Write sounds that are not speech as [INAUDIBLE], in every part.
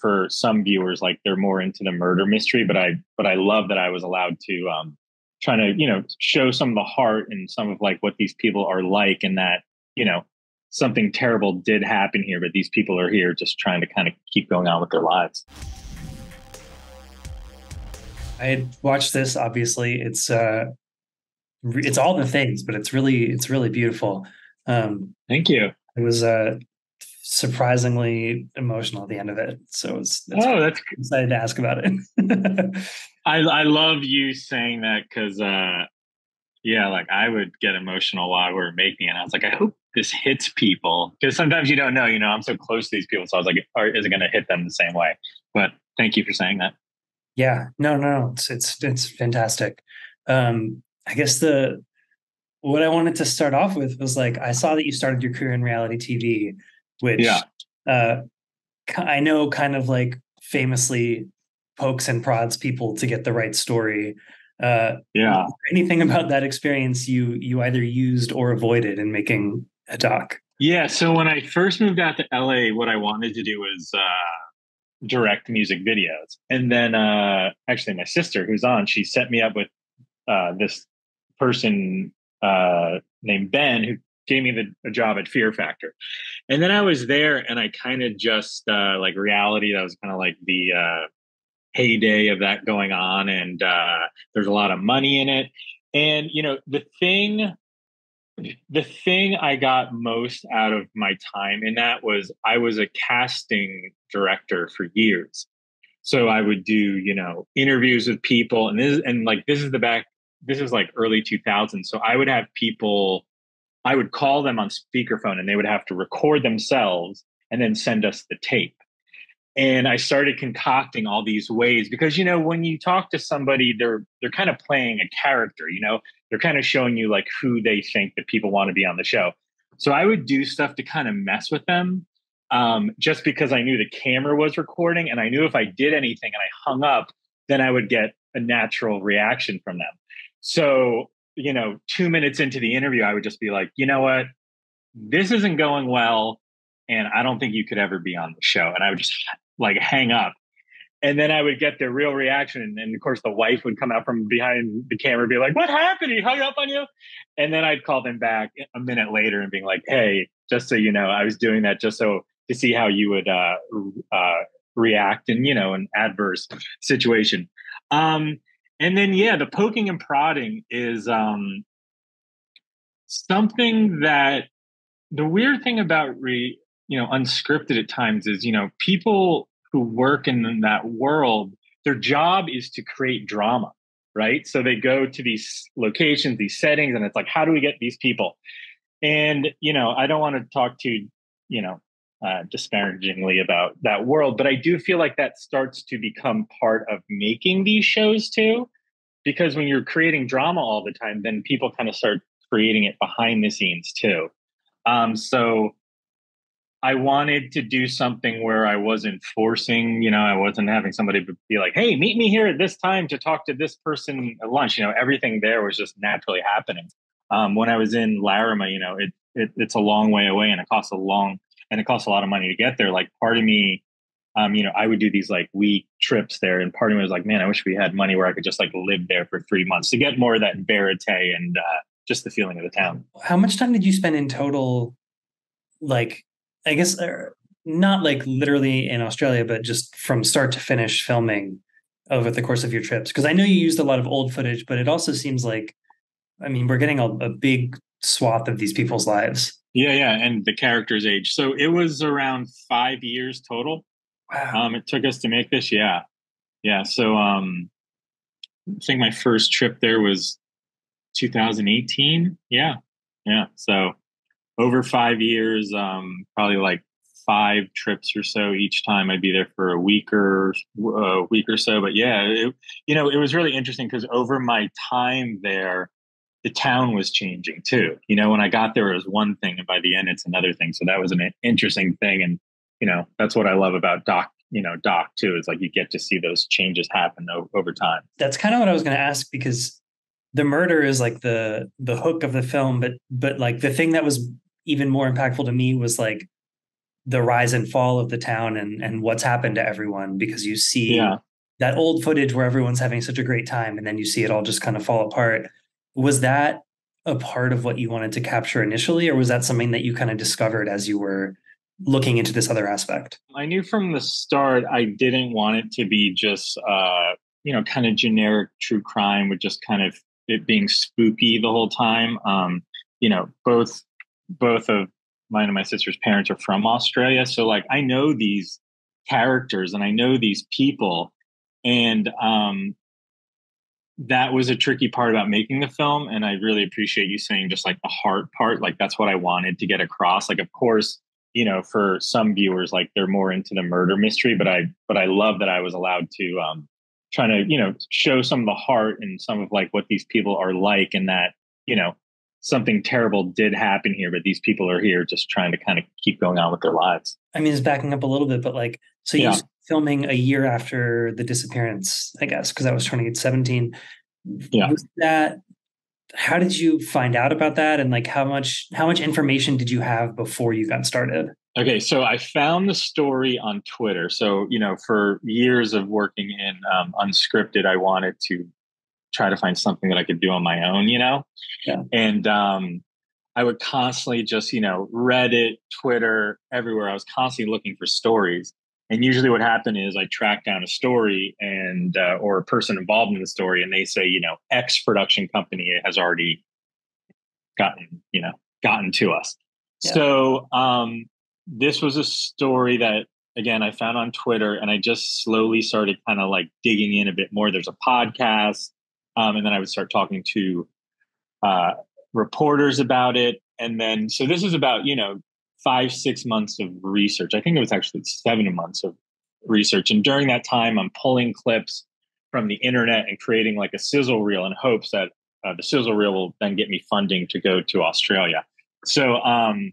for some viewers like they're more into the murder mystery, but I but I love that I was allowed to um trying to, you know, show some of the heart and some of like what these people are like and that, you know, something terrible did happen here, but these people are here just trying to kind of keep going on with their lives. I had watched this. Obviously, it's uh, it's all the things, but it's really it's really beautiful. Um, Thank you. It was uh, surprisingly emotional at the end of it. So it's, it's oh, that's excited to ask about it. [LAUGHS] I I love you saying that because uh, yeah, like I would get emotional while we are making it. I was like, I hope this hits people because sometimes you don't know. You know, I'm so close to these people, so I was like, is it going to hit them the same way? But thank you for saying that. Yeah, no, no, it's it's it's fantastic. Um, I guess the what I wanted to start off with was like I saw that you started your career in reality TV, which yeah. uh, I know kind of like famously pokes and prods people to get the right story. Uh, yeah. Anything about that experience you you either used or avoided in making a doc? Yeah. So when I first moved out to LA, what I wanted to do was uh, direct music videos. And then uh, actually my sister who's on, she set me up with uh, this person uh, named Ben who gave me the a job at Fear Factor. And then I was there and I kind of just uh, like reality, that was kind of like the uh, heyday of that going on. And uh, there's a lot of money in it. And, you know, the thing the thing I got most out of my time in that was I was a casting director for years. So I would do, you know, interviews with people and this and like this is the back this is like early 2000s. So I would have people I would call them on speakerphone and they would have to record themselves and then send us the tape. And I started concocting all these ways because you know when you talk to somebody they're they're kind of playing a character, you know they're kind of showing you like who they think that people want to be on the show. So I would do stuff to kind of mess with them um, just because I knew the camera was recording and I knew if I did anything and I hung up, then I would get a natural reaction from them. So, you know, two minutes into the interview, I would just be like, you know what? This isn't going well. And I don't think you could ever be on the show. And I would just [LAUGHS] like hang up and then I would get the real reaction. And of course, the wife would come out from behind the camera and be like, What happened? He hung up on you? And then I'd call them back a minute later and being like, Hey, just so you know, I was doing that just so to see how you would uh, uh, react in, you know, an adverse situation. Um, and then, yeah, the poking and prodding is um, something that the weird thing about re, you know, unscripted at times is, you know, people who work in that world, their job is to create drama, right? So they go to these locations, these settings, and it's like, how do we get these people? And, you know, I don't want to talk to, you know, uh, disparagingly about that world, but I do feel like that starts to become part of making these shows too. Because when you're creating drama all the time, then people kind of start creating it behind the scenes too. Um, so I wanted to do something where I wasn't forcing, you know, I wasn't having somebody be like, hey, meet me here at this time to talk to this person at lunch. You know, everything there was just naturally happening. Um, when I was in Larrimah, you know, it, it, it's a long way away and it costs a long and it costs a lot of money to get there. Like part of me, um, you know, I would do these like week trips there, and part of me was like, man, I wish we had money where I could just like live there for three months to get more of that verite and uh, just the feeling of the town. How much time did you spend in total, like I guess uh, not like literally in Australia, but just from start to finish filming over the course of your trips? Because I know you used a lot of old footage, but it also seems like, I mean, we're getting a, a big swath of these people's lives. Yeah, yeah, and the character's age. So it was around five years total. Wow. Um, it took us to make this. Yeah, yeah. So um, I think my first trip there was 2018. Yeah, yeah. So over five years, um, probably like five trips or so each time. I'd be there for a week or a week or so. But yeah, it, you know, it was really interesting because over my time there, the town was changing too. You know, when I got there, it was one thing, and by the end, it's another thing. So that was an interesting thing, and you know, that's what I love about Doc. You know, Doc too is like you get to see those changes happen over time. That's kind of what I was going to ask because the murder is like the the hook of the film, but but like the thing that was even more impactful to me was like the rise and fall of the town and and what's happened to everyone because you see Yeah. that old footage where everyone's having such a great time and then you see it all just kind of fall apart. Was that a part of what you wanted to capture initially, or was that something that you kind of discovered as you were looking into this other aspect? I knew from the start I didn't want it to be just uh, you know, kind of generic true crime with just kind of it being spooky the whole time. Um, you know, both both of mine and my sister's parents are from Australia, so like I know these characters and I know these people, and um, that was a tricky part about making the film. And I really appreciate you saying just like the heart part, like that's what I wanted to get across. Like, of course, you know, for some viewers, like they're more into the murder mystery, but I but I love that I was allowed to um, trying to you know show some of the heart and some of like what these people are like, and that you know something terrible did happen here, but these people are here just trying to kind of keep going on with their lives. I mean, it's backing up a little bit, but like, so you Yeah. Filming a year after the disappearance, I guess, because I was turning at 17. Yeah. Was that how did you find out about that? And like how much how much information did you have before you got started? Okay, so I found the story on Twitter. So, you know, for years of working in um, unscripted, I wanted to try to find something that I could do on my own, you know? Yeah. And um, I would constantly just, you know, Reddit, Twitter, everywhere. I was constantly looking for stories. And usually what happened is I track down a story and, uh, or a person involved in the story, and they say, you know, X production company has already gotten, you know, gotten to us. Yeah. So, um, this was a story that again I found on Twitter, and I just slowly started kind of like digging in a bit more. There's a podcast, um, and then I would start talking to uh, reporters about it, and then so this is about you know five six months of research. I think it was actually seven months of research, and during that time, I'm pulling clips from the internet and creating like a sizzle reel in hopes that uh, the sizzle reel will then get me funding to go to Australia. So um,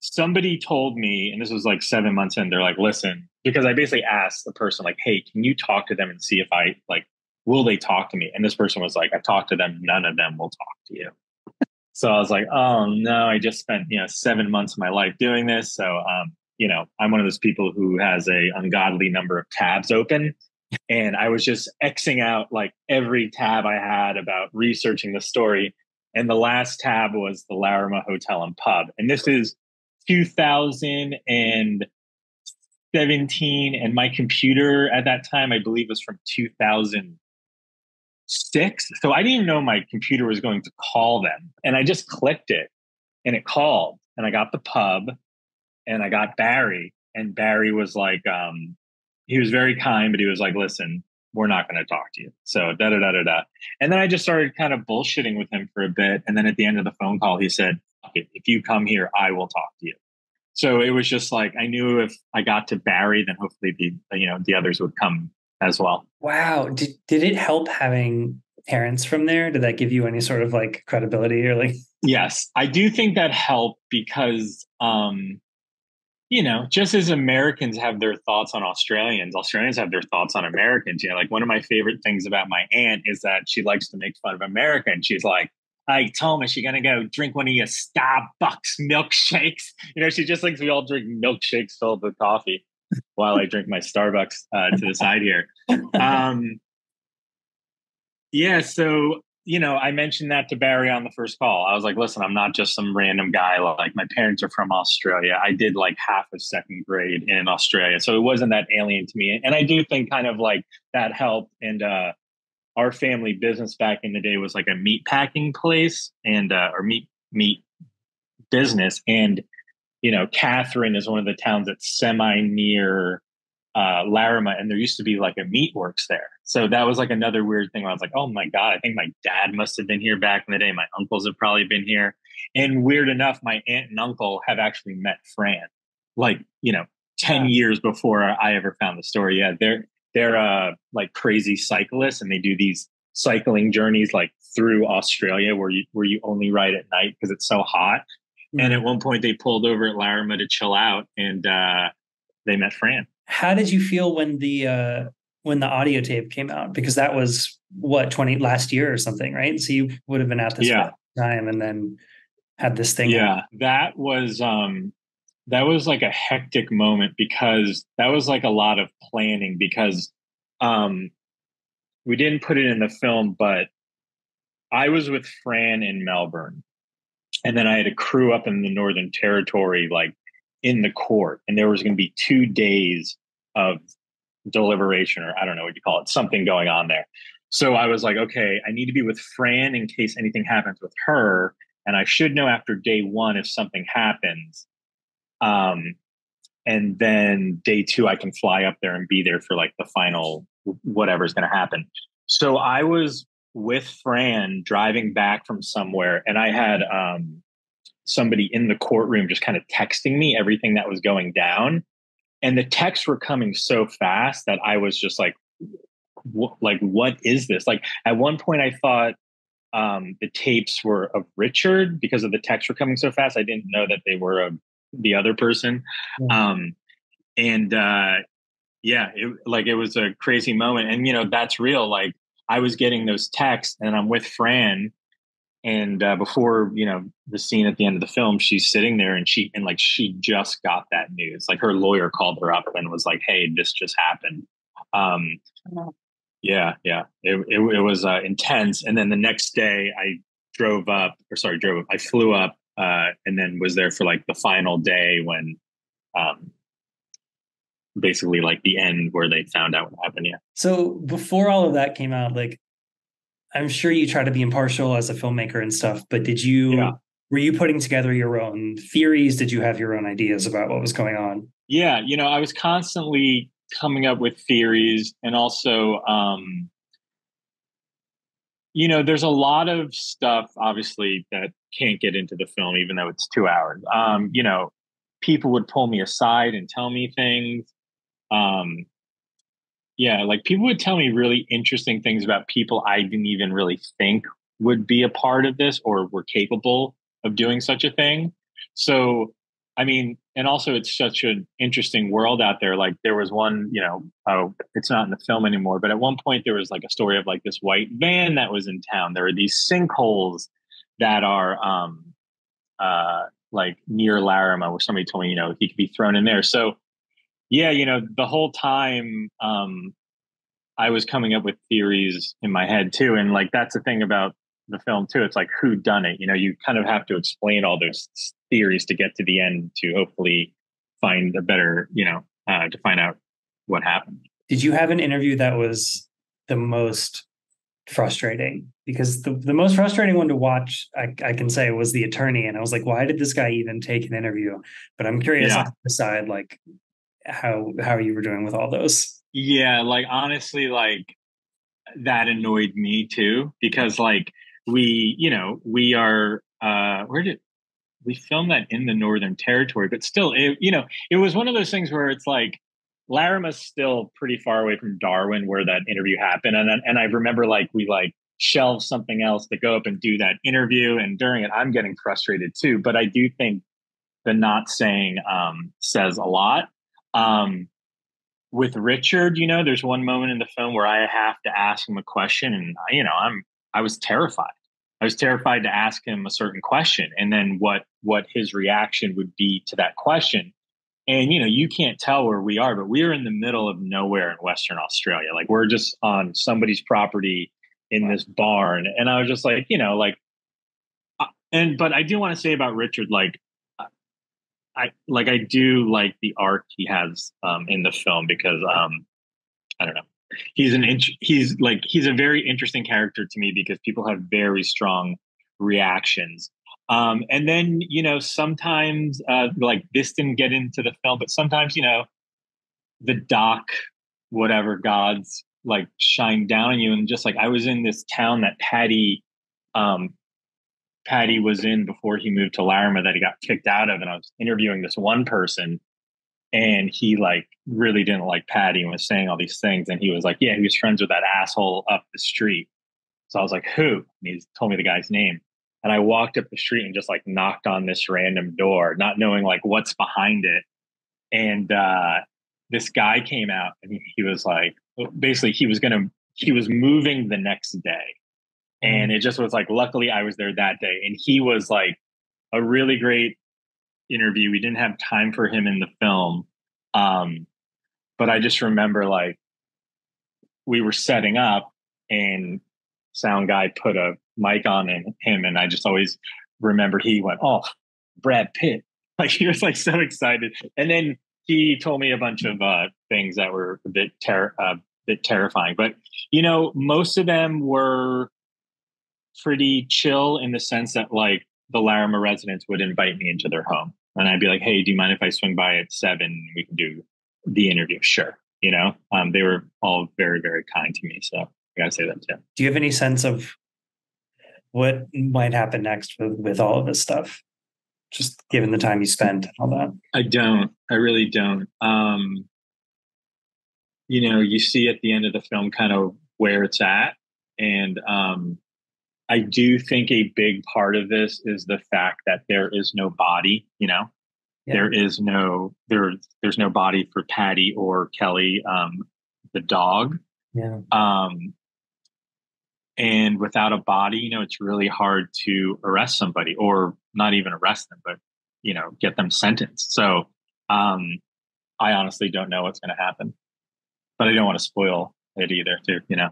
somebody told me, and this was like seven months in, they're like, listen, because I basically asked the person, like, hey, can you talk to them and see if I like, will they talk to me? And this person was like, I talked to them, none of them will talk to you. So I was like, oh no, I just spent, you know, seven months of my life doing this. So, um, you know, I'm one of those people who has a ungodly number of tabs open. And I was just Xing out like every tab I had about researching the story. And the last tab was the Larrimah Hotel and Pub. And this is 2017 and my computer at that time i believe was from 2006 so i didn't know my computer was going to call them. And i just clicked it and it called. And i got the pub and i got barry. And barry was like um he was very kind but he was like listen we're not going to talk to you. So da da da da da. And then i just started kind of bullshitting with him for a bit. And then at the end of the phone call he said if you come here i will talk to you. So it was just like I knew if I got to Barry, then hopefully the you know the others would come as well. Wow. Did did it help having parents from there? Did that give you any sort of like credibility or like [LAUGHS] Yes, I do think that helped because um, you know, just as Americans have their thoughts on Australians, Australians have their thoughts on Americans. You know, like one of my favorite things about my aunt is that she likes to make fun of America, and she's like. Hey Thomas, you're gonna go drink one of your Starbucks milkshakes. You know, she just thinks we all drink milkshakes filled with coffee while I drink my Starbucks uh, to the side here. Um, yeah, so you know, I mentioned that to Barry on the first call. I was like, listen, I'm not just some random guy. Like, my parents are from Australia. I did like half of second grade in Australia. So it wasn't that alien to me. And I do think kind of like that helped. And uh, our family business back in the day was like a meat packing place and, uh, or meat, meat business. And, you know, Katherine is one of the towns that's semi near uh, Larrimah, and there used to be like a meat works there. So that was like another weird thing where I was like, oh my God, I think my dad must have been here back in the day. My uncles have probably been here. And weird enough, my aunt and uncle have actually met Fran, like, you know, 10 Yeah. years before I ever found the story. Yeah, they're they're uh like crazy cyclists and they do these cycling journeys like through Australia where you where you only ride at night because it's so hot. And at one point they pulled over at Larrimah to chill out and uh they met Fran. how did you feel when the uh when the audio tape came out? Because that was what 20 last year or something right? So you would have been at this Yeah. time and then had this thing Yeah, that was um that was like a hectic moment because that was like a lot of planning because um we didn't put it in the film but i was with fran in melbourne and then i had a crew up in the northern territory like in the court and there was going to be two days of deliberation or i don't know what you call it something going on there so i was like okay i need to be with fran in case anything happens with her and i should know after day one if something happens um, and then day two, I can fly up there and be there for like the final whatever's going to happen. So I was with Fran driving back from somewhere, and I had um, somebody in the courtroom just kind of texting me everything that was going down. And the texts were coming so fast that I was just like, like, what is this? Like, at one point, I thought um, the tapes were of Richard because of the texts were coming so fast. I didn't know that they were of the other person. Um, and uh, yeah, it, like it was a crazy moment. And, you know, that's real. Like I was getting those texts and I'm with Fran. And uh, before, you know, the scene at the end of the film, she's sitting there and she, and like, she just got that news. Like her lawyer called her up and was like, hey, this just happened. Um, yeah, yeah, it, it, it was uh, intense. And then the next day I drove up, or sorry, drove up, I flew up uh, and then was there for like the final day when um, basically like the end where they found out what happened yeah so before all of that came out like i'm sure you try to be impartial as a filmmaker and stuff but did you yeah. were you putting together your own theories did you have your own ideas about what was going on yeah you know i was constantly coming up with theories and also um you know there's a lot of stuff obviously that can't get into the film, even though it's two hours. Um, you know, people would pull me aside and tell me things. Um, yeah, like people would tell me really interesting things about people I didn't even really think would be a part of this or were capable of doing such a thing. So, I mean, and also it's such an interesting world out there. Like there was one, you know, oh, it's not in the film anymore, but at one point there was like a story of like this white van that was in town. There were these sinkholes that are um, uh, like near Larrimah, where somebody told me, you know, he could be thrown in there. So, yeah, you know, the whole time um, I was coming up with theories in my head too, and like that's the thing about the film too. It's like who done it. You know, you kind of have to explain all those theories to get to the end to hopefully find a better, you know, uh, to find out what happened. Did you have an interview that was the most frustrating because the, the most frustrating one to watch I, I can say was the attorney and i was like why did this guy even take an interview but i'm curious yeah. on the side like how how you were doing with all those yeah like honestly like that annoyed me too because like we you know we are uh where did we film that in the northern territory but still it you know it was one of those things where it's like Larrimah's still pretty far away from Darwin where that interview happened. And and I remember like we like shelved something else to go up and do that interview. And during it, I'm getting frustrated too. But I do think the not saying um, says a lot. Um, with Richard, you know, there's one moment in the film where I have to ask him a question, and you know, I'm I was terrified. I was terrified to ask him a certain question, and then what what his reaction would be to that question. And you know you can't tell where we are but we're in the middle of nowhere in western australia. Like we're just on somebody's property in this barn. And i was just like you know like uh, and but i do want to say about richard like i like i do like the arc he has um in the film because um i don't know he's an int- he's like he's a very interesting character to me because people have very strong reactions um, and then, you know, sometimes uh, like this didn't get into the film, but sometimes, you know, the doc, whatever gods like shine down on you. And just like I was in this town that Paddy, um, Paddy was in before he moved to Larrimah that he got kicked out of. And I was interviewing this one person and he like really didn't like Paddy and was saying all these things. And he was like, yeah, he was friends with that asshole up the street. So I was like, who? And he told me the guy's name. And I walked up the street and just like knocked on this random door, not knowing like what's behind it. And uh, this guy came out and he was like, basically, he was going to, he was moving the next day. And mm. it just was like, luckily I was there that day. And he was like a really great, interview. We didn't have time for him in the film. Um, but I just remember like we were setting up and sound guy put a mic on him and I just always remember he went, Oh, Brad Pitt. [LAUGHS] Like he was like so excited. And then he told me a bunch of uh, things that were a bit ter- uh, bit terrifying. But you know, most of them were pretty chill in the sense that like the Larrimah residents would invite me into their home. And I'd be like, hey, do you mind if I swing by at seven? We can do the interview. Sure. You know, um, they were all very, very kind to me. So I got to say that too. Do you have any sense of what might happen next with, with all of this stuff? Just given the time you spent and all that. I don't. I really don't. Um, you know, you see at the end of the film kind of where it's at. And um, I do think a big part of this is the fact that there is no body, you know, yeah. there is no there there's no body for Paddy or Kelly, um, the dog. Yeah. Um, and without a body, you know, it's really hard to arrest somebody or not even arrest them, but you know, get them sentenced. So um, I honestly don't know what's going to happen, but I don't want to spoil it either, too. You know.